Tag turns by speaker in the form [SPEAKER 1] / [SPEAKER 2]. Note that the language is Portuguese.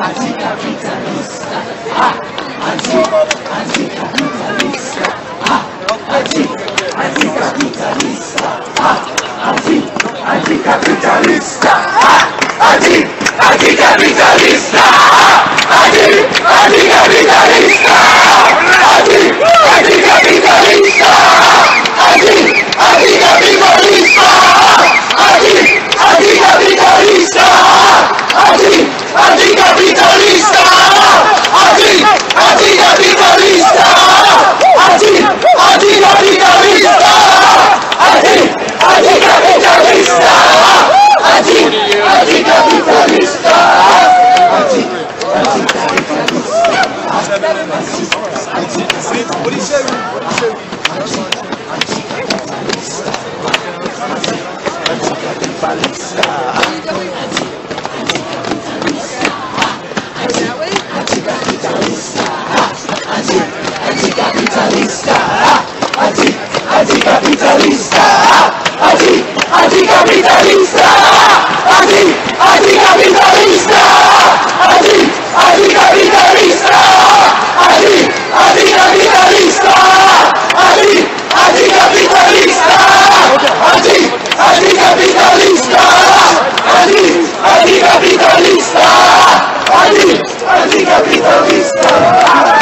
[SPEAKER 1] anticapitalista, anticapitalista, anticapitalista, anticapitalista, Balista. Liga Vitavista.